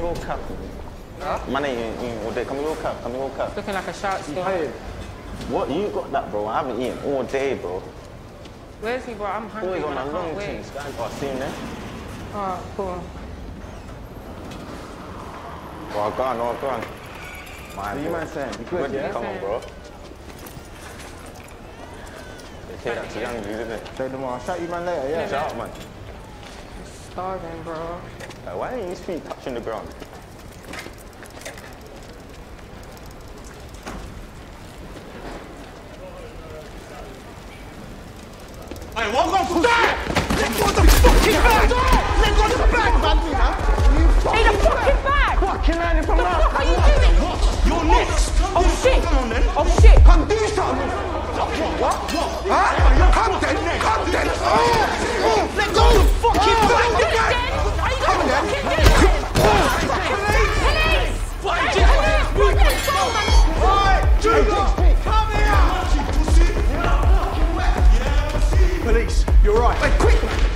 you go cap? Man, ain't eating all day. Come you go cap? Come you? Looking like a shark still. What? You got that, bro? I haven't eaten all day, bro. Where is he, bro? I'm hungry. Always on man. I a can't long wait. thing. Sky bar, see him there? Alright, cool. Oh, go on, oh, go on. Man, you bro. man saying? You Good, good, yeah? Come on, bro. They say that to young dudes, isn't it? Say them all. I'll shout you man later, yeah? Shout out, man. Starving, bro. Like, why are his feet touching the ground? Hey, what the pushed? Let go of the fucking back. Let go of the back, Bandy, man. You fucking back. the fucking bag! Fucking landing from that! What are you doing? What? You're oh, next! Oh shit! Come on then! Oh shit! Come do something! What? What? Huh? Come then! Come then! You're right. Wait, quick!